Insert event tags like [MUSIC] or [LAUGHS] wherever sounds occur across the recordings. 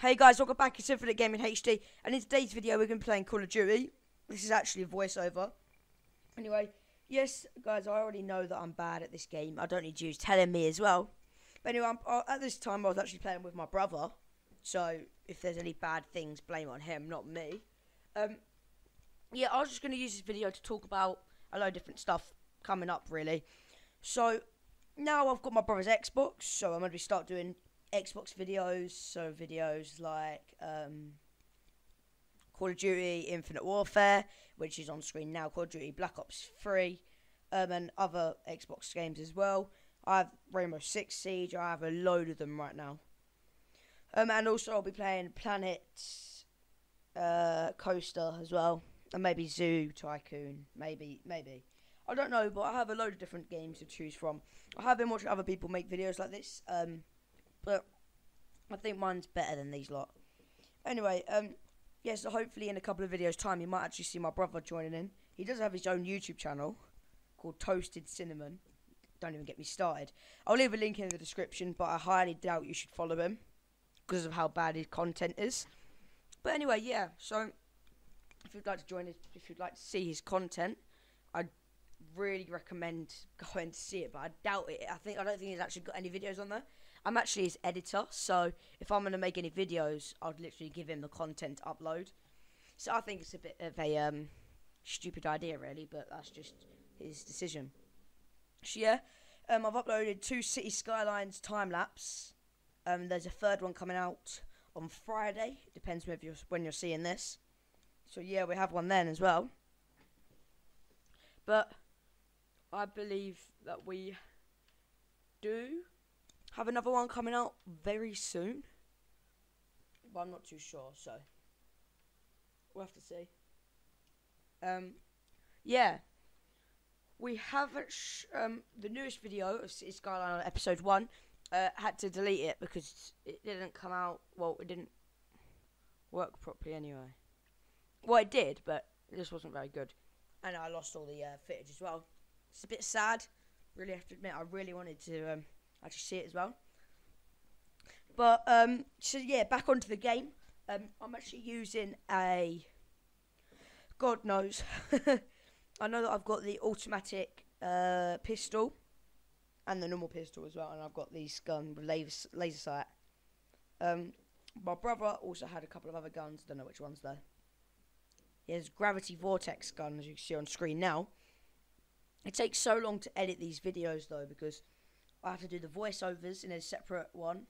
Hey guys, welcome back to Infinite Gaming HD, and in today's video we're going to be playing Call of Duty. This is actually a voiceover. Anyway, yes, guys, I already know that I'm bad at this game. I don't need you telling me as well. But anyway, I'm, uh, at this time I was actually playing with my brother, so if there's any bad things, blame on him, not me. Um, yeah, I was just going to use this video to talk about a lot of different stuff coming up, really. So, now I've got my brother's Xbox, so I'm going to start doing Xbox videos, so videos like um, Call of Duty Infinite Warfare, which is on screen now, Call of Duty Black Ops 3, um, and other Xbox games as well. I have Rainbow Six Siege, I have a load of them right now. Um, and also, I'll be playing Planet uh, Coaster as well, and maybe Zoo Tycoon, maybe, maybe. I don't know, but I have a load of different games to choose from. I have been watching other people make videos like this. Um, but I think mine's better than these lot. Anyway, um, yeah, so hopefully in a couple of videos' time, you might actually see my brother joining in. He does have his own YouTube channel called Toasted Cinnamon. Don't even get me started. I'll leave a link in the description, but I highly doubt you should follow him because of how bad his content is. But anyway, yeah, so if you'd like to join us, if you'd like to see his content, I'd really recommend [LAUGHS] going to see it, but I doubt it. I think I don't think he's actually got any videos on there. I'm actually his editor, so if I'm going to make any videos, I'd literally give him the content to upload. So I think it's a bit of a um, stupid idea, really, but that's just his decision. So yeah, um, I've uploaded two City Skylines time lapse. Um, there's a third one coming out on Friday. Depends when you're, when you're seeing this. So yeah, we have one then as well. But I believe that we do have another one coming out very soon. But I'm not too sure, so we'll have to see. Um, yeah, we haven't. Sh- um, the newest video of City Skyline episode one uh, had to delete it because it didn't come out. Well, it didn't work properly anyway. Well, it did, but it just wasn't very good, and I lost all the uh, footage as well. It's a bit sad. Really have to admit, I really wanted to um, actually see it as well. But um, so yeah, back onto the game. Um, I'm actually using a. God knows. [LAUGHS] I know that I've got the automatic uh, pistol and the normal pistol as well, and I've got these gun with laser, laser sight. Um, my brother also had a couple of other guns. Don't know which ones though. He has gravity vortex gun, as you can see on screen now. It takes so long to edit these videos though because I have to do the voiceovers in a separate one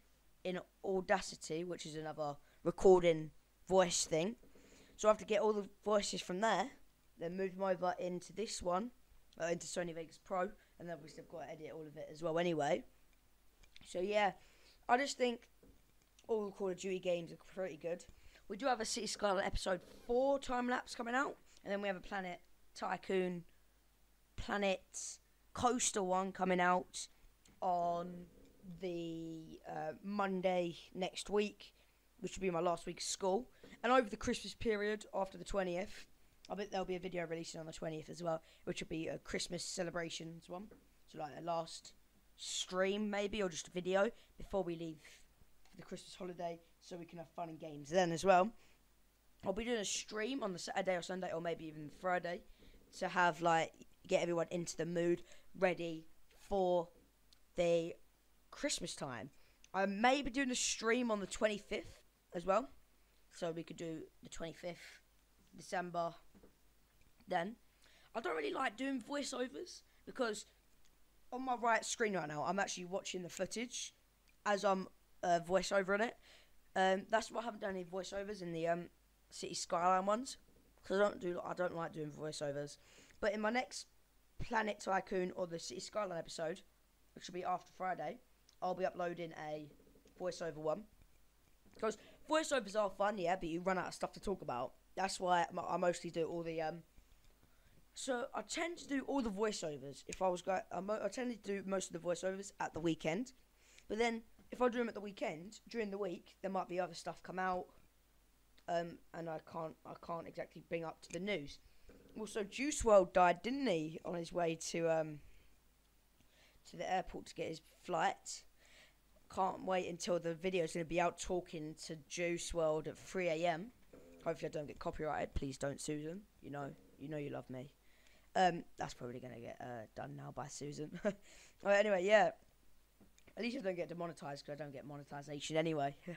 in Audacity, which is another recording voice thing. So I have to get all the voices from there, then move them over into this one, uh, into Sony Vegas Pro, and then obviously I've got to edit all of it as well anyway. So yeah, I just think all the Call of Duty games are pretty good. We do have a City Skyline episode 4 time lapse coming out, and then we have a Planet Tycoon, Planet Coaster one coming out on the uh, Monday next week, which will be my last week of school. And over the Christmas period, after the 20th, I bet there'll be a video releasing on the 20th as well, which will be a Christmas celebrations one. So, like a last stream, maybe, or just a video before we leave for the Christmas holiday so we can have fun and games then as well. I'll be doing a stream on the Saturday or Sunday, or maybe even Friday, to have like get everyone into the mood, ready for the Christmas time. I may be doing a stream on the 25th as well. So we could do the 25th December then. I don't really like doing voiceovers because on my right screen right now, I'm actually watching the footage as I'm uh, voiceover on it. Um, that's why I haven't done any voiceovers in the um, City Skyline ones because I don't do I don't like doing voiceovers. But in my next Planet Tycoon or the City Skyline episode, which will be after Friday, I'll be uploading a voiceover one. Because voiceovers are fun, yeah, but you run out of stuff to talk about. That's why I mostly do all the um. So I tend to do all the voiceovers. If I was going, I tend to do most of the voiceovers at the weekend, but then if I do them at the weekend during the week, there might be other stuff come out, um, and I can't I can't exactly bring up to the news. Also, Juice WRLD died, didn't he, on his way to um to the airport to get his flight. can't wait until the video's going to be out talking to Juice WRLD at 3 a.m. Hopefully, I don't get copyrighted. Please don't, Susan. You know, you know you love me. Um, that's probably going to get uh, done now by Susan. [LAUGHS] well, anyway, yeah. At least I don't get demonetized because I don't get monetization anyway. [LAUGHS]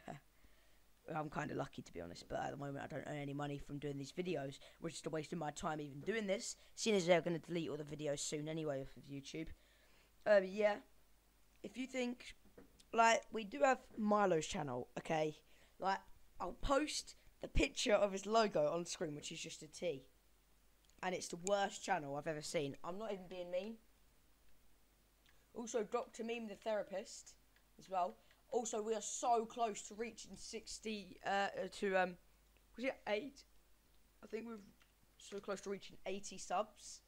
I'm kind of lucky to be honest, but at the moment I don't earn any money from doing these videos, which is a waste of my time even doing this, seeing as they're going to delete all the videos soon anyway off of YouTube. Um, yeah, if you think, like, we do have Milo's channel, okay? Like, I'll post the picture of his logo on screen, which is just a T. And it's the worst channel I've ever seen. I'm not even being mean. Also, Dr. Meme the therapist as well. Also, we are so close to reaching 60, uh, to, um, was it 8? I think we're so close to reaching 80 subs.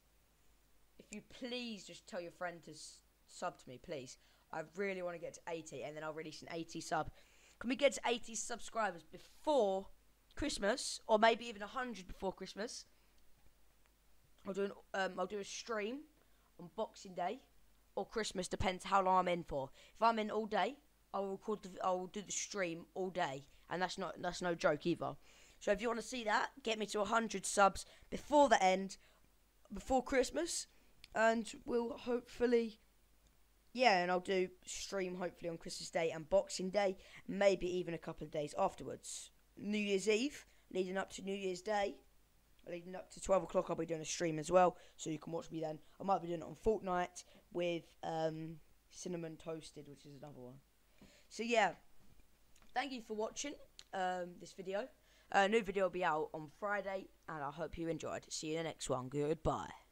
If you please just tell your friend to sub to me, please. I really want to get to 80 and then I'll release an 80 sub. Can we get to 80 subscribers before Christmas or maybe even 100 before Christmas? I'll do an, um, I'll do a stream on Boxing Day or Christmas depends how long I'm in for. If I'm in all day, I'll record the, I'll do the stream all day and that's not that's no joke either. So if you want to see that, get me to 100 subs before the end before Christmas and we'll hopefully yeah, and I'll do stream hopefully on Christmas Day and Boxing Day, maybe even a couple of days afterwards. New Year's Eve, leading up to New Year's Day, leading up to 12 o'clock, I'll be doing a stream as well, so you can watch me then. I might be doing it on Fortnite with um, Cinnamon Toasted, which is another one. So yeah, thank you for watching um, this video. A new video will be out on Friday, and I hope you enjoyed. See you in the next one. Goodbye.